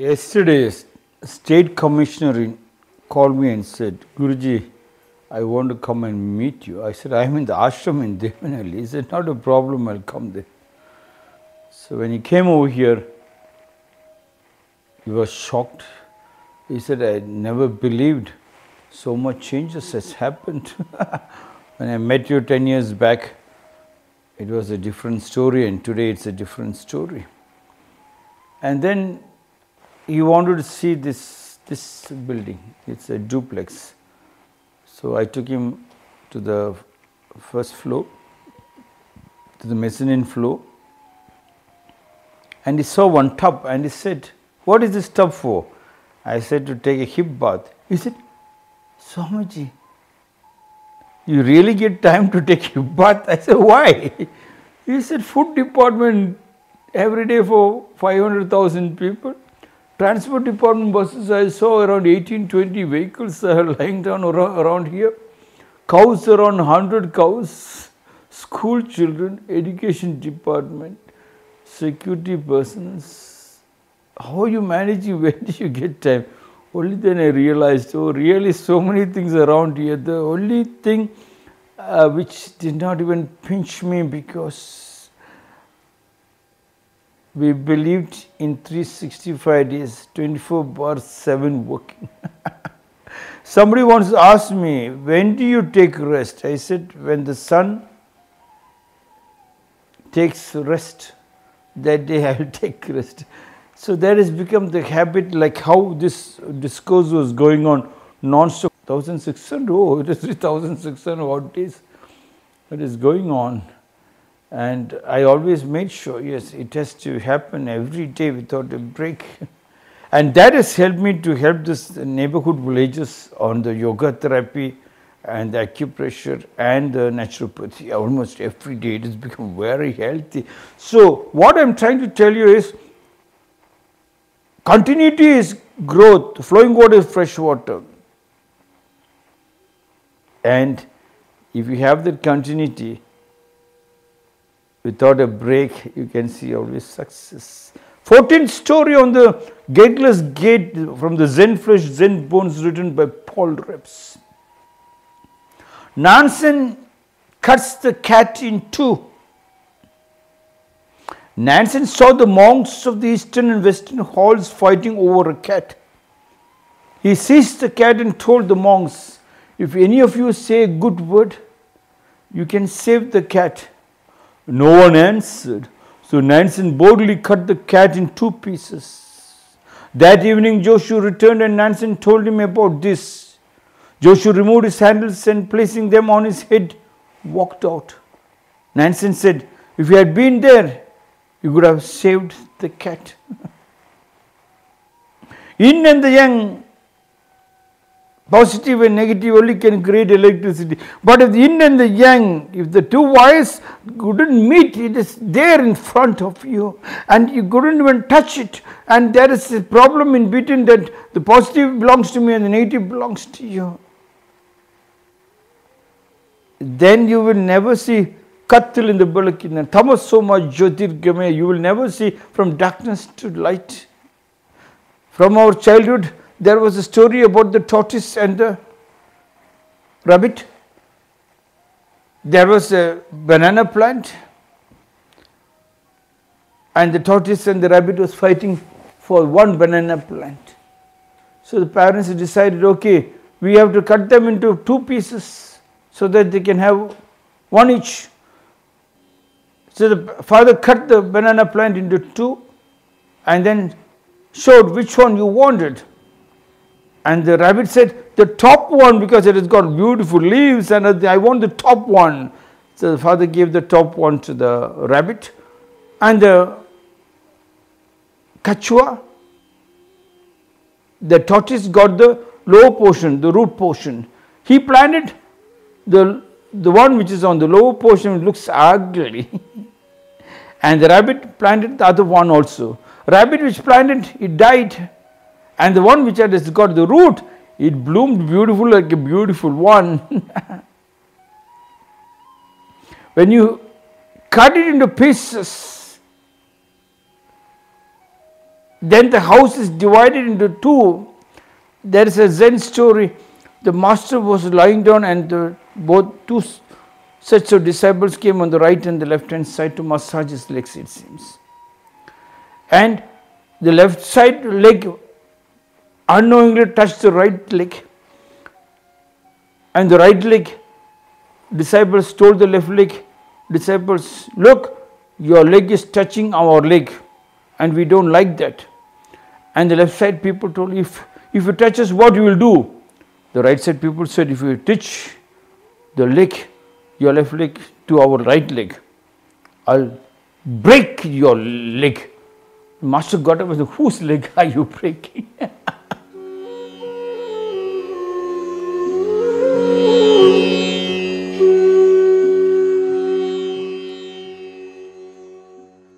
Yesterday, state commissioner called me and said, Guruji, I want to come and meet you. I said, I'm in the ashram in Devanahalli. He said, not a problem, I'll come there. So when he came over here, he was shocked. He said, I never believed so much changes has happened. when I met you 10 years back, it was a different story and today it's a different story. And then he wanted to see this, this building. It's a duplex. So I took him to the first floor, to the mezzanine floor, and he saw one tub and he said, What is this tub for? I said, To take a hip bath. He said, Swamiji, you really get time to take a hip bath? I said, Why? He said, Food department every day for 500,000 people. Transport department buses, I saw around 18, 20 vehicles are lying down around here. Cows around 100 cows. School children, education department, security persons. How you managing? When do you get time? Only then I realized, oh, really, so many things around here. The only thing uh, which did not even pinch me because we believed in 365 days, 24 bar 7 working. Somebody once asked me, when do you take rest? I said, when the sun takes rest, that day I will take rest. So that has become the habit, like how this discourse was going on non-stop. 1600, oh, it is 3600 odd days that is going on? And I always made sure, yes, it has to happen every day without a break. And that has helped me to help this neighborhood villages on the yoga therapy and the acupressure and the naturopathy almost every day. It has become very healthy. So, what I am trying to tell you is continuity is growth, flowing water is fresh water. And if you have that continuity, without a break, you can see always success. 14th story on the gateless gate from the Zen Flesh, Zen Bones, written by Paul Reps. Nansen cuts the cat in two. Nansen saw the monks of the eastern and western halls fighting over a cat. He seized the cat and told the monks, If any of you say a good word, you can save the cat. No one answered. So Nansen boldly cut the cat in two pieces. That evening Joshu returned and Nansen told him about this. Joshu removed his sandals and placing them on his head, walked out. Nansen said, If you had been there, you could have saved the cat. Yin and the yang Positive and negative only can create electricity. But if the yin and the yang, if the two wires couldn't meet, it is there in front of you and you couldn't even touch it. And there is a problem in between that the positive belongs to me and the negative belongs to you. Then you will never see Katil in the Balakin Tamas so much Jyotirgamaya. You will never see from darkness to there was a story about the tortoise and the rabbit. There was a banana plant and the tortoise and the rabbit was fighting for one banana plant. So the parents decided, okay, we have to cut them into two pieces so that they can have one each. So the father cut the banana plant into two and then showed which one you wanted. And the rabbit said, the top one because it has got beautiful leaves and I want the top one. So the father gave the top one to the rabbit and the kachua, the tortoise got the lower portion, the root portion. He planted the, the one which is on the lower portion looks ugly. and the rabbit planted the other one also. Rabbit which planted, it died and the one which has got the root, it bloomed beautiful like a beautiful one. when you cut it into pieces, then the house is divided into two. There is a Zen story. The master was lying down, and the, both two sets of disciples came on the right and the left hand side to massage his legs, it seems. And the left side leg unknowingly touched the right leg, and the right leg, disciples told the left leg, disciples, look, your leg is touching our leg, and we don't like that. And the left side people told, if, if you touch us, what you will do? The right side people said, if you touch the leg, your left leg to our right leg, I'll break your leg. Master got up and said, whose leg are you breaking?